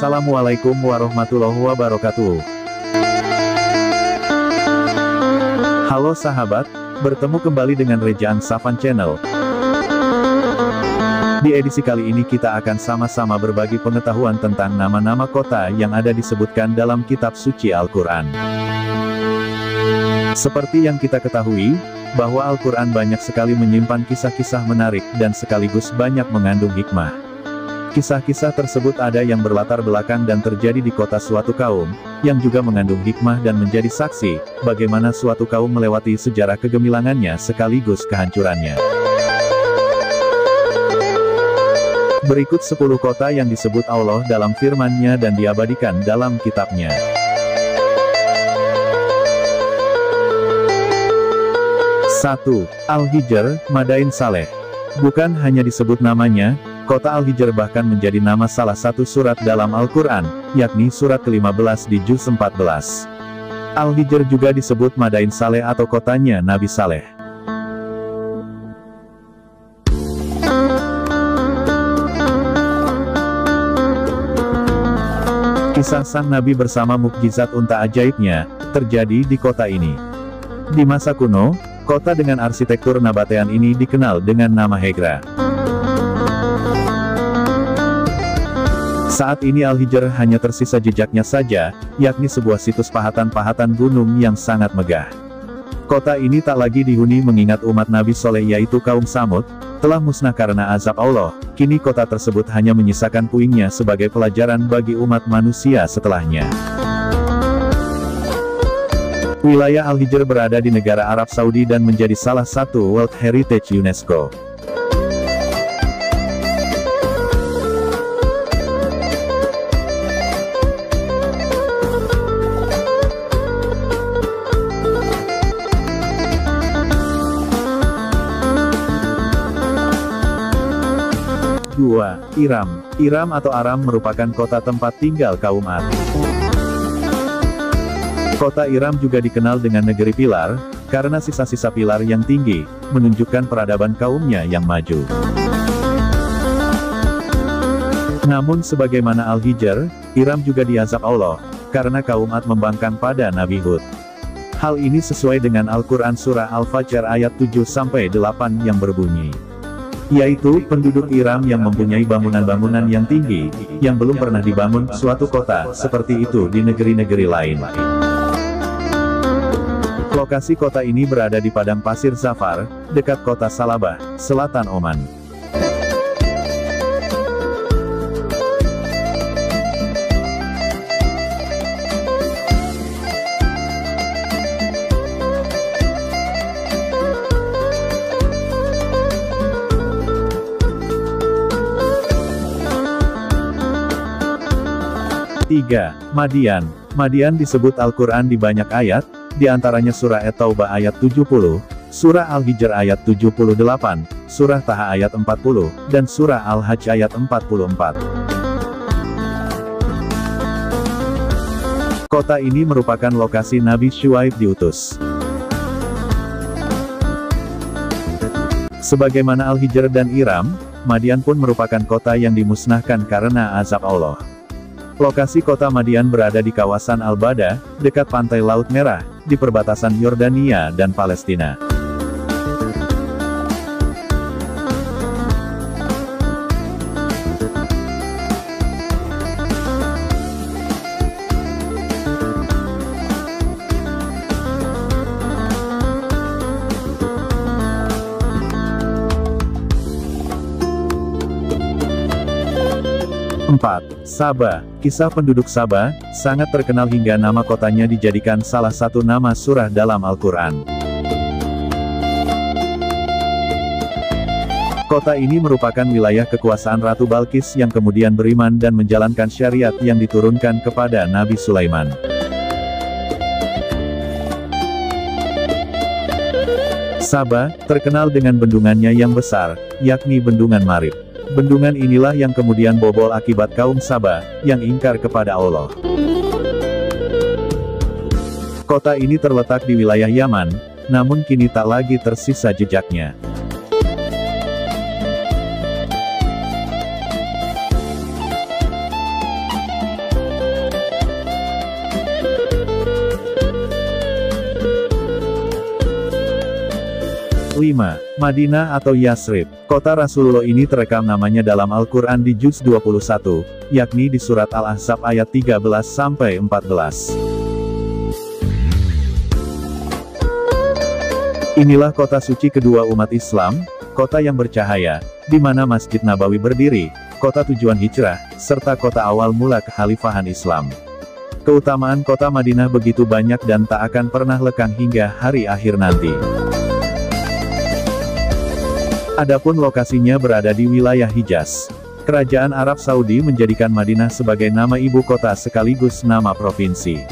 Assalamualaikum warahmatullahi wabarakatuh. Halo sahabat, bertemu kembali dengan Rejaan Savan Channel. Di edisi kali ini kita akan sama-sama berbagi pengetahuan tentang nama-nama kota yang ada disebutkan dalam kitab suci Al-Quran. Seperti yang kita ketahui, bahwa Al-Quran banyak sekali menyimpan kisah-kisah menarik dan sekaligus banyak mengandung hikmah. Kisah-kisah tersebut ada yang berlatar belakang dan terjadi di kota suatu kaum, yang juga mengandung hikmah dan menjadi saksi, bagaimana suatu kaum melewati sejarah kegemilangannya sekaligus kehancurannya. Berikut 10 kota yang disebut Allah dalam firman-Nya dan diabadikan dalam kitabnya. 1. Al-Hijr, Madain Saleh. Bukan hanya disebut namanya, kota Al-Hijr bahkan menjadi nama salah satu surat dalam Al-Quran, yakni surat ke-15 di Juz 14. Al-Hijr juga disebut Madain Saleh atau kotanya Nabi Saleh. Kisah sang Nabi bersama mukjizat unta ajaibnya, terjadi di kota ini. Di masa kuno, Kota dengan arsitektur Nabatean ini dikenal dengan nama Hegra. Saat ini Al-Hijr hanya tersisa jejaknya saja, yakni sebuah situs pahatan-pahatan gunung yang sangat megah. Kota ini tak lagi dihuni mengingat umat Nabi Soleh yaitu kaum Samud, telah musnah karena azab Allah, kini kota tersebut hanya menyisakan puingnya sebagai pelajaran bagi umat manusia setelahnya. Wilayah Al-Hijr berada di negara Arab Saudi dan menjadi salah satu World Heritage UNESCO. Dua, Iram. Iram atau Aram merupakan kota tempat tinggal kaum Ad. Kota Iram juga dikenal dengan negeri pilar, karena sisa-sisa pilar yang tinggi, menunjukkan peradaban kaumnya yang maju. Namun sebagaimana Al-Hijr, Iram juga diazab Allah, karena kaum Ad membangkang pada Nabi Hud. Hal ini sesuai dengan Al-Quran Surah Al-Fajr ayat 7-8 yang berbunyi. Yaitu, penduduk Iram yang mempunyai bangunan-bangunan yang tinggi, yang belum pernah dibangun suatu kota seperti itu di negeri-negeri lain. Lokasi kota ini berada di padang pasir Zafar, dekat kota Salabah, selatan Oman. Tiga, Madian. Madian disebut Al-Quran di banyak ayat, di antaranya surah At-Taubah ayat 70, surah Al-Hijr ayat 78, surah Taha ayat 40, dan surah Al-Hajj ayat 44. Kota ini merupakan lokasi Nabi Shuaib diutus. Sebagaimana Al-Hijr dan Iram, Madian pun merupakan kota yang dimusnahkan karena azab Allah. Lokasi kota Madian berada di kawasan Al-Bada, dekat pantai Laut Merah, di perbatasan Yordania dan Palestina. Empat, Sabah. Kisah penduduk Sabah, sangat terkenal hingga nama kotanya dijadikan salah satu nama surah dalam Al-Quran. Kota ini merupakan wilayah kekuasaan Ratu Balkis yang kemudian beriman dan menjalankan syariat yang diturunkan kepada Nabi Sulaiman. Sabah, terkenal dengan bendungannya yang besar, yakni Bendungan Marib. Bendungan inilah yang kemudian bobol akibat kaum Sabah, yang ingkar kepada Allah. Kota ini terletak di wilayah Yaman, namun kini tak lagi tersisa jejaknya. 5. Madinah atau Yasrib. Kota Rasulullah ini terekam namanya dalam Al-Quran di Juz 21, yakni di surat Al-Ahzab ayat 13-14. Inilah kota suci kedua umat Islam, kota yang bercahaya, di mana Masjid Nabawi berdiri, kota tujuan hijrah, serta kota awal mula kekhalifahan Islam. Keutamaan kota Madinah begitu banyak dan tak akan pernah lekang hingga hari akhir nanti. Adapun lokasinya berada di wilayah Hijaz. Kerajaan Arab Saudi menjadikan Madinah sebagai nama ibu kota sekaligus nama provinsi.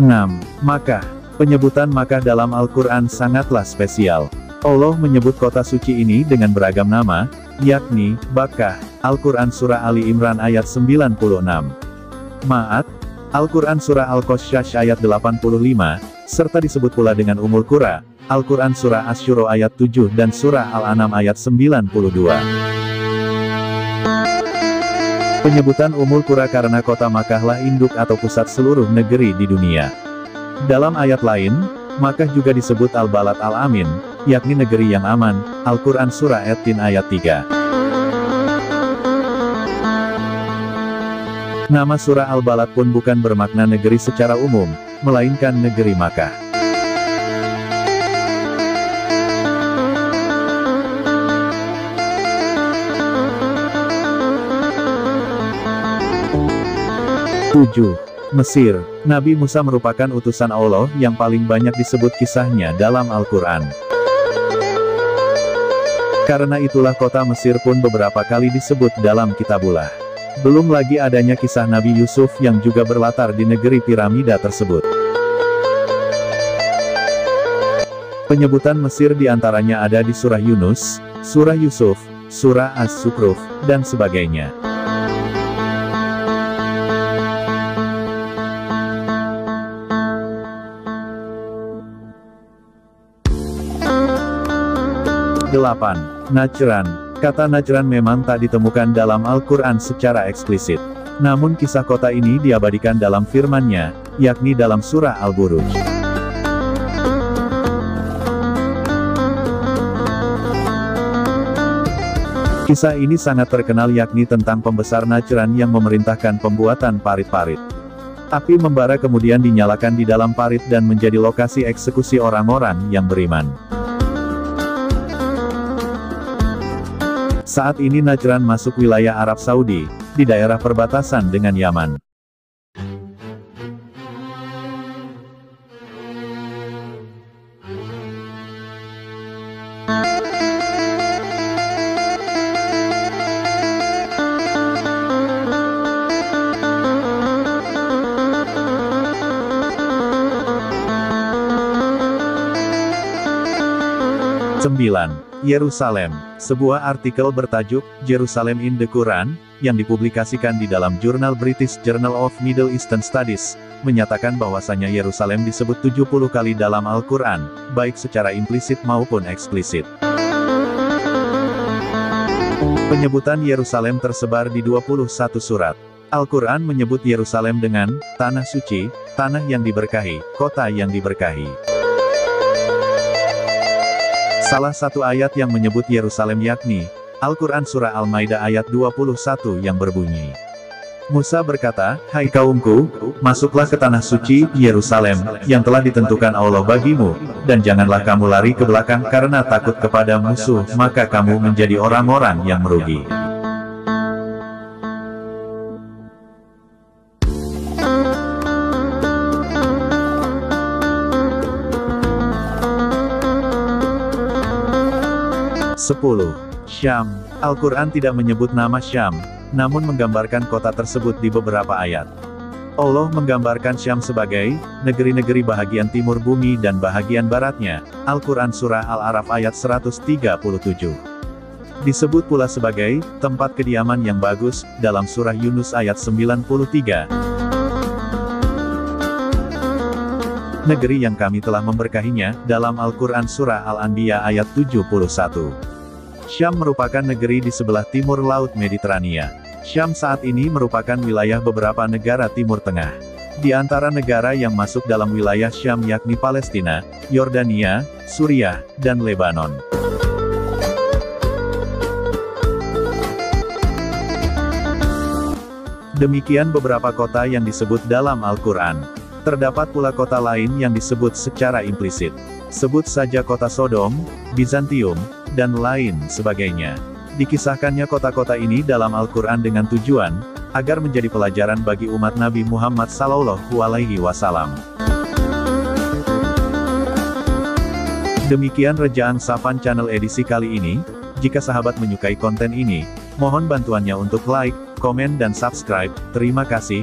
Enam. Makkah. Penyebutan Makkah dalam Al-Quran sangatlah spesial. Allah menyebut kota suci ini dengan beragam nama, yakni, Bakkah, Al-Quran Surah Ali Imran ayat 96. Ma'at, Al-Quran Surah Al-Qasyash ayat 85, serta disebut pula dengan Umul Qura, Al-Quran Surah Asyuro ayat 7 dan Surah Al-An'am ayat 92. Penyebutan Umul Qura karena kota Makkahlah induk atau pusat seluruh negeri di dunia. Dalam ayat lain, Makkah juga disebut Al-Balad Al-Amin, yakni negeri yang aman, Al-Quran Surah Etin ayat 3. Nama surah Al-Balad pun bukan bermakna negeri secara umum, melainkan negeri Makkah. Tujuh. Mesir, Nabi Musa merupakan utusan Allah yang paling banyak disebut kisahnya dalam Al-Quran. Karena itulah kota Mesir pun beberapa kali disebut dalam kitabullah. Belum lagi adanya kisah Nabi Yusuf yang juga berlatar di negeri piramida tersebut. Penyebutan Mesir di antaranya ada di surah Yunus, surah Yusuf, surah As-Sukruf, dan sebagainya. 8. Najran. Kata Najran memang tak ditemukan dalam Al-Quran secara eksplisit. Namun kisah kota ini diabadikan dalam firman-Nya, yakni dalam surah Al-Buruj. Kisah ini sangat terkenal yakni tentang pembesar Najran yang memerintahkan pembuatan parit-parit. Api membara kemudian dinyalakan di dalam parit dan menjadi lokasi eksekusi orang-orang yang beriman. Saat ini Najran masuk wilayah Arab Saudi, di daerah perbatasan dengan Yaman. Sembilan. Yerusalem, sebuah artikel bertajuk, Jerusalem in the Quran, yang dipublikasikan di dalam jurnal British Journal of Middle Eastern Studies, menyatakan bahwasanya Yerusalem disebut 70 kali dalam Al-Quran, baik secara implisit maupun eksplisit. Penyebutan Yerusalem tersebar di 21 surat. Al-Quran menyebut Yerusalem dengan, tanah suci, tanah yang diberkahi, kota yang diberkahi. Salah satu ayat yang menyebut Yerusalem yakni, Al-Quran Surah Al-Maidah ayat 21 yang berbunyi. Musa berkata, Hai kaumku, masuklah ke tanah suci, Yerusalem, yang telah ditentukan Allah bagimu, dan janganlah kamu lari ke belakang karena takut kepada musuh, maka kamu menjadi orang-orang yang merugi. 10. Syam. Al-Quran tidak menyebut nama Syam, namun menggambarkan kota tersebut di beberapa ayat. Allah menggambarkan Syam sebagai, negeri-negeri bahagian timur bumi dan bahagian baratnya, Al-Quran Surah Al-Araf ayat 137. Disebut pula sebagai, tempat kediaman yang bagus, dalam surah Yunus ayat 93. Negeri yang kami telah memberkahinya, dalam Al-Quran Surah Al-Anbiya ayat 71. Syam merupakan negeri di sebelah timur Laut Mediterania. Syam saat ini merupakan wilayah beberapa negara Timur Tengah. Di antara negara yang masuk dalam wilayah Syam yakni Palestina, Yordania, Suriah, dan Lebanon. Demikian beberapa kota yang disebut dalam Al-Quran. Terdapat pula kota lain yang disebut secara implisit. Sebut saja kota Sodom, Bizantium, dan lain sebagainya. Dikisahkannya kota-kota ini dalam Al-Quran dengan tujuan, agar menjadi pelajaran bagi umat Nabi Muhammad Wasallam. Demikian Rejaan Safan Channel edisi kali ini, jika sahabat menyukai konten ini, mohon bantuannya untuk like, komen dan subscribe, terima kasih.